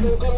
Google